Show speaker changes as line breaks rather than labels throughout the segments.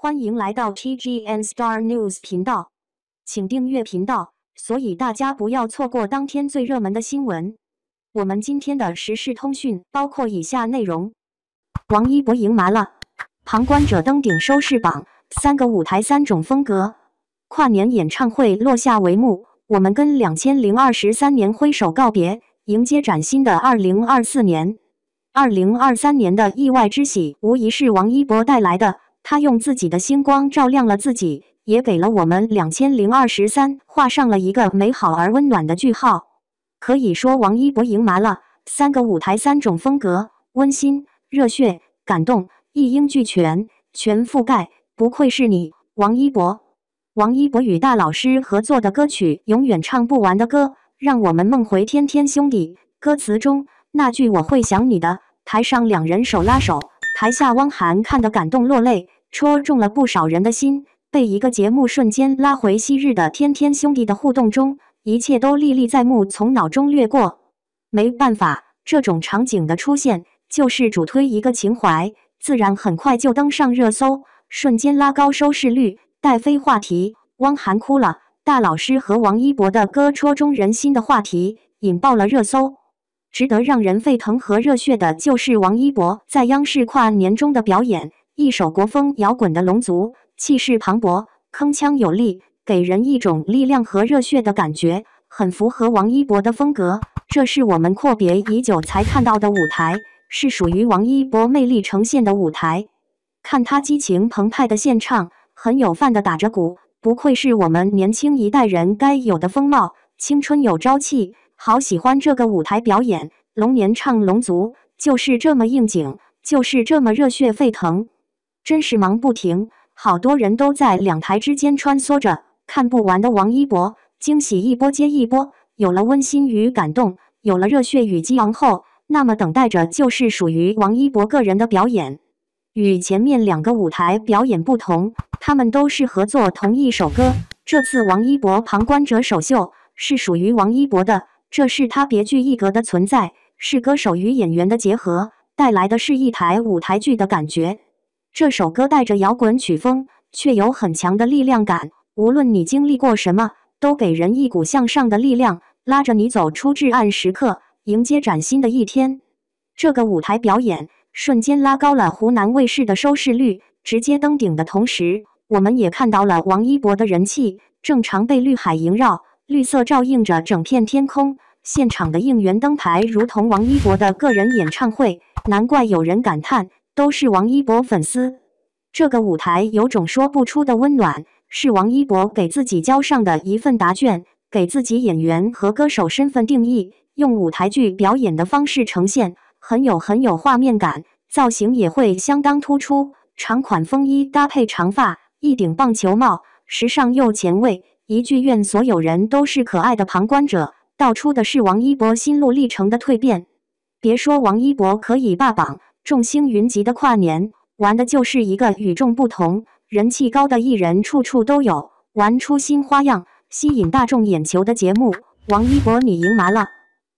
欢迎来到 TGN Star News 频道，请订阅频道，所以大家不要错过当天最热门的新闻。我们今天的时事通讯包括以下内容：王一博赢麻了，旁观者登顶收视榜，三个舞台三种风格，跨年演唱会落下帷幕，我们跟两千零二十三年挥手告别，迎接崭新的二零二四年。二零二三年的意外之喜，无疑是王一博带来的。他用自己的星光照亮了自己，也给了我们两千零二十三画上了一个美好而温暖的句号。可以说，王一博赢麻了，三个舞台，三种风格，温馨、热血、感动，一应俱全，全覆盖。不愧是你，王一博。王一博与大老师合作的歌曲《永远唱不完的歌》，让我们梦回天天兄弟。歌词中那句“我会想你的”。台上两人手拉手，台下汪涵看得感动落泪，戳中了不少人的心。被一个节目瞬间拉回昔日的天天兄弟的互动中，一切都历历在目，从脑中掠过。没办法，这种场景的出现就是主推一个情怀，自然很快就登上热搜，瞬间拉高收视率，带飞话题。汪涵哭了，大老师和王一博的歌戳中人心的话题，引爆了热搜。值得让人沸腾和热血的就是王一博在央视跨年中的表演，一首国风摇滚的龙族，气势磅礴，铿锵有力，给人一种力量和热血的感觉，很符合王一博的风格。这是我们阔别已久才看到的舞台，是属于王一博魅力呈现的舞台。看他激情澎湃的现唱，很有范的打着鼓，不愧是我们年轻一代人该有的风貌，青春有朝气。好喜欢这个舞台表演，龙年唱龙族就是这么应景，就是这么热血沸腾，真是忙不停。好多人都在两台之间穿梭着，看不完的王一博惊喜一波接一波，有了温馨与感动，有了热血与激昂后，那么等待着就是属于王一博个人的表演。与前面两个舞台表演不同，他们都是合作同一首歌。这次王一博旁观者首秀是属于王一博的。这是他别具一格的存在，是歌手与演员的结合，带来的是一台舞台剧的感觉。这首歌带着摇滚曲风，却有很强的力量感。无论你经历过什么，都给人一股向上的力量，拉着你走出至暗时刻，迎接崭新的一天。这个舞台表演瞬间拉高了湖南卫视的收视率，直接登顶的同时，我们也看到了王一博的人气正常被绿海萦绕。绿色照映着整片天空，现场的应援灯牌如同王一博的个人演唱会，难怪有人感叹都是王一博粉丝。这个舞台有种说不出的温暖，是王一博给自己交上的一份答卷，给自己演员和歌手身份定义，用舞台剧表演的方式呈现，很有很有画面感，造型也会相当突出，长款风衣搭配长发，一顶棒球帽，时尚又前卫。一句愿所有人都是可爱的旁观者，道出的是王一博心路历程的蜕变。别说王一博可以霸榜，众星云集的跨年，玩的就是一个与众不同、人气高的艺人处处都有，玩出新花样，吸引大众眼球的节目。王一博，你赢麻了！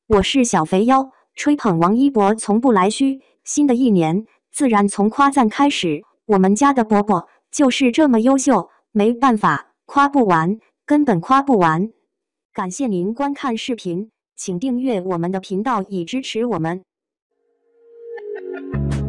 我是小肥妖，吹捧王一博从不来虚。新的一年，自然从夸赞开始。我们家的伯伯就是这么优秀，没办法，夸不完。根本夸不完，感谢您观看视频，请订阅我们的频道以支持我们。thank you